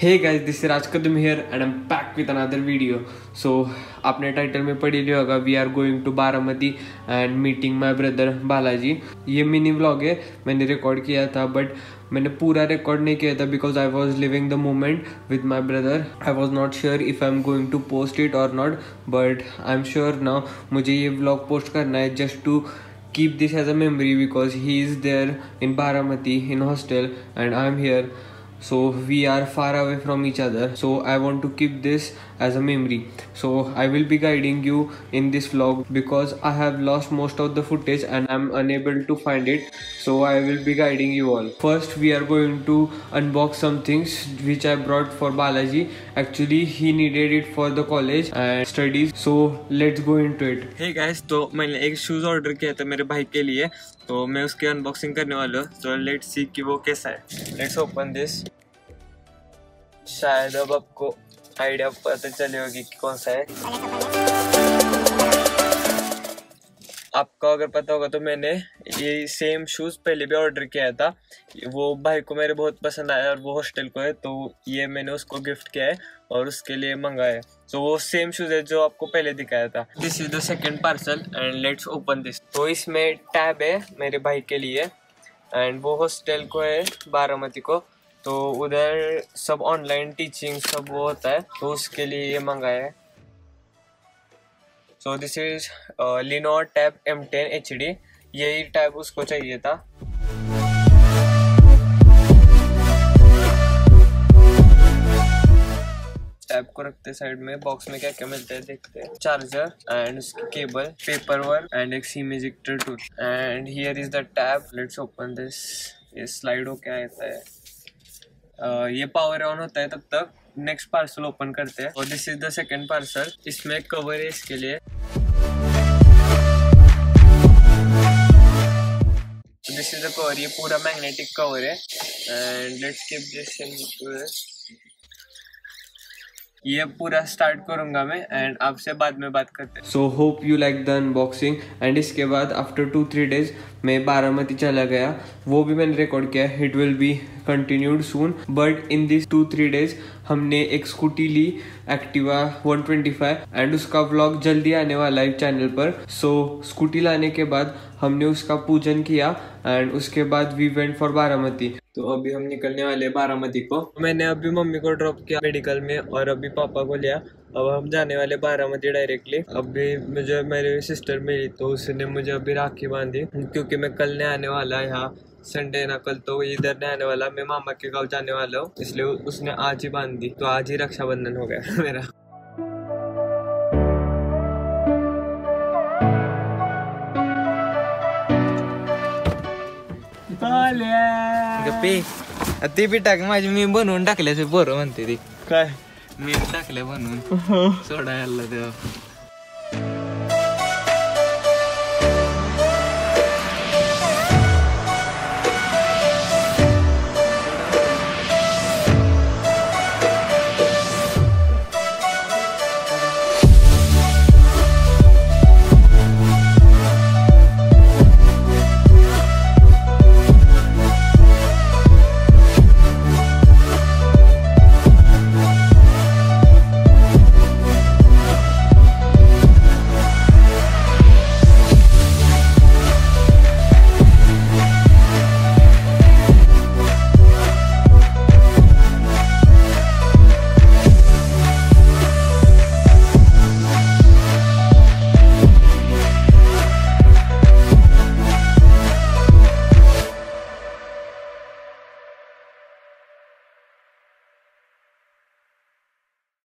Hey guys this is Raj Kadam here and I am back with another video so आपने title में पढ़ी लिया होगा we are going to Baramati and meeting my brother Balaji. ये mini vlog है, मैंने record किया था बट मैंने पूरा रिकॉर्ड नहीं किया था because I was living the moment with my brother I was not sure if I am going to post it or not but I am sure now मुझे ये व्लॉग पोस्ट करना है just to keep this as a memory because he is there in Baramati, in hostel, and I'm here. So we are far away from each other. So i want to keep this as a memory. So i will be guiding you in this vlog because i have lost most of the footage and i'm unable to find it so i will be guiding you all first we are going to unbox some things which i brought for balaji actually he needed it for the college and studies so let's go into it hey guys तो मैंने एक shoes order किया था मेरे भाई के लिए तो मैं उसकी अनबॉक्सिंग करने वाला हूँ तो लेट्स सी कि वो कैसा है लेट्स ओपन दिस शायद अब आपको आइडिया पता चली होगी कि कौन सा है आपको अगर पता होगा तो मैंने ये सेम शूज़ पहले भी ऑर्डर किया था। वो भाई को मेरे बहुत पसंद आया और वो हॉस्टल को है तो ये मैंने उसको गिफ्ट किया है और उसके लिए मंगाया तो वो सेम शूज़ है जो आपको पहले दिखाया था। This is the second parcel and let's open this तो इसमें टैब है मेरे भाई के लिए एंड वो हॉस्टल को है, बारामती को। तो उधर सब ऑनलाइन टीचिंग सब वो होता है तो उसके लिए ये मंगाया है। So this is Lenovo tab M ten H D यही टैब उसको चाहिए था। टैब को रखते साइड में बॉक्स में क्या क्या मिलता है देखते हैं। Charger and cable paper work and एक SIM ejector tool and here is the tab let's open this ये स्लाइड क्या आता है। ये पावर ऑन होता है तब तक नेक्स्ट पार्सल ओपन करते हैं। और this is the second parcel इसमें कवर है इसके लिए। दिस इज़ द कवर ये पूरा मैग्नेटिक कवर है। एंड लेट्स दिस ये पूरा स्टार्ट करूँगा मैं एंड आपसे बाद में बात करते हैं। So hope you like the unboxing and इसके बाद आफ्टर टू थ्री डेज़ मैं बारामती चला गया। वो भी मैंने रिकॉर्ड किया it will be continued soon but in this two three days हमने एक स्कूटी ली एक्टिवा 125 एंड उसका व्लॉग जल्दी आने वाला है चैनल पर। सो so, स्कूटी लाने के बाद हमने उसका पूजन किया एंड उसके बाद वी वेंट फॉर बारामती। तो अभी हम निकलने वाले बारामती को। मैंने अभी मम्मी को ड्रॉप किया मेडिकल में और अभी पापा को लिया। अब हम जाने वाले बारामती डायरेक्टली अभी मुझे, मेरी सिस्टर मिली तो उसने मुझे अभी राखी बांधी। क्योंकि मैं कल नहीं आने वाला यहाँ। संडे ना कल तो इधर नहीं आने वाला। मैं मामा के गाँव जाने वाला हूँ, इसलिए उसने आज ही बाँध। दी तो आज ही रक्षाबंधन हो गया मेरा। गप्पी ती बी टाक माझी मी बनवून टाकल्याचे बरं म्हणते ती. काय? मी टाकल्या बनवून. सोडायला तेव्हा